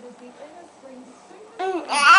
Mm -hmm.